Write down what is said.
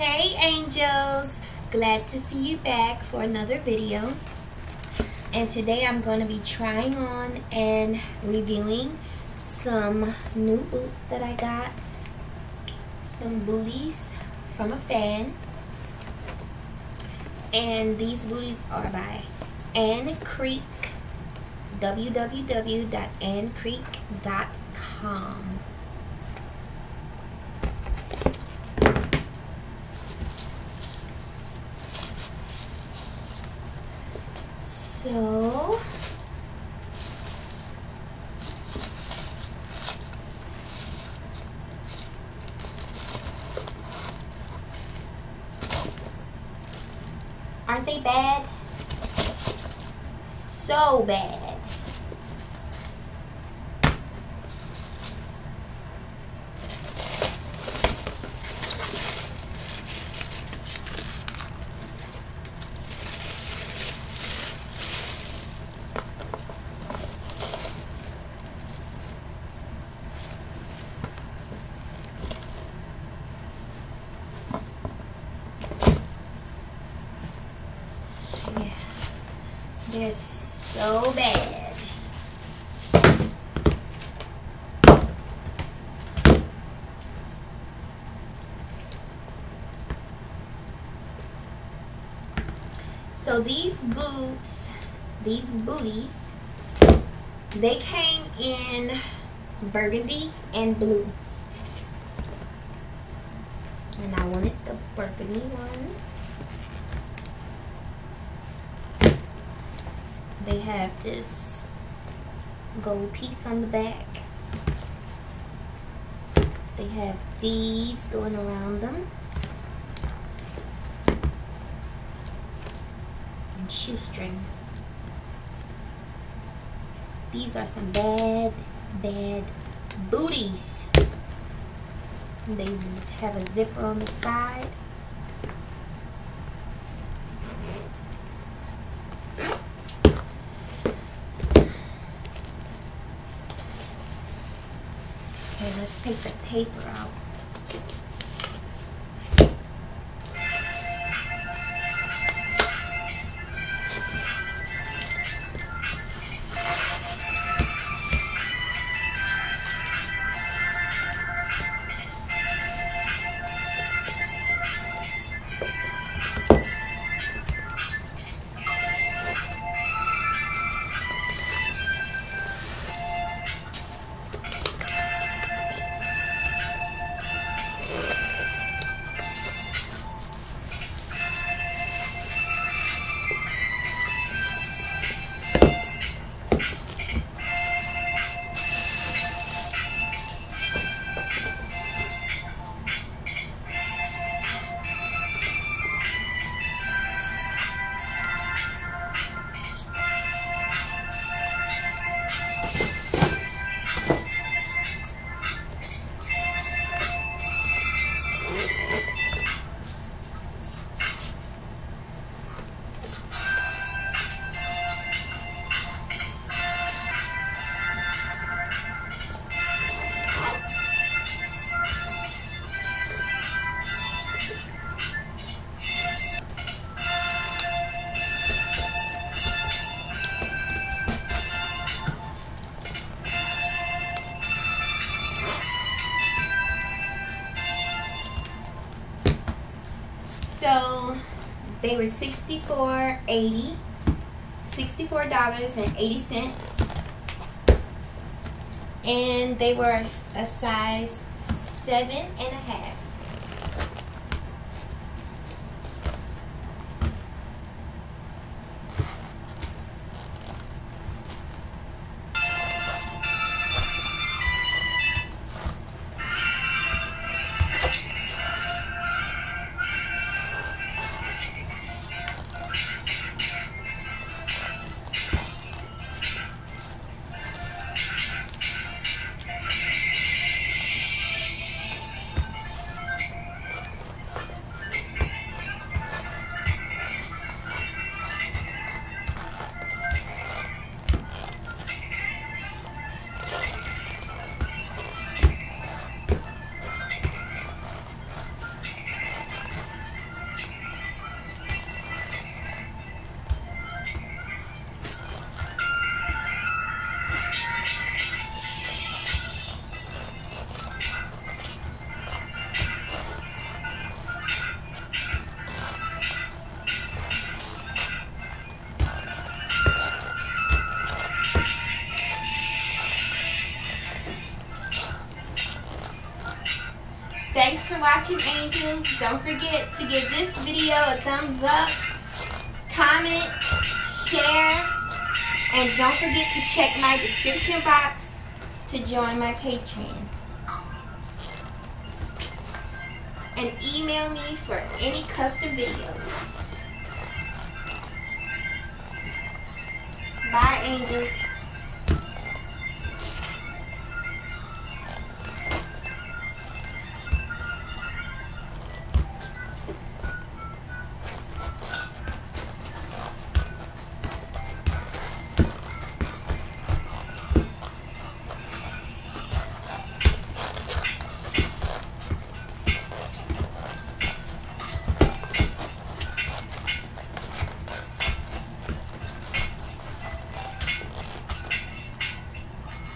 Hey angels, glad to see you back for another video. And today I'm going to be trying on and reviewing some new boots that I got. Some booties from a fan. And these booties are by Anne Creek, www.annecreek.com. So, aren't they bad? So bad. They're so bad. So these boots, these booties, they came in burgundy and blue. And I wanted the burgundy ones. They have this gold piece on the back. They have these going around them. And shoestrings. These are some bad, bad booties. They have a zipper on the side. Okay, let's take the paper out. So they were $64.80. $64.80. And they were a size seven and a half. Watching, angels. Don't forget to give this video a thumbs up, comment, share, and don't forget to check my description box to join my Patreon. And email me for any custom videos. Bye, angels.